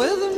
with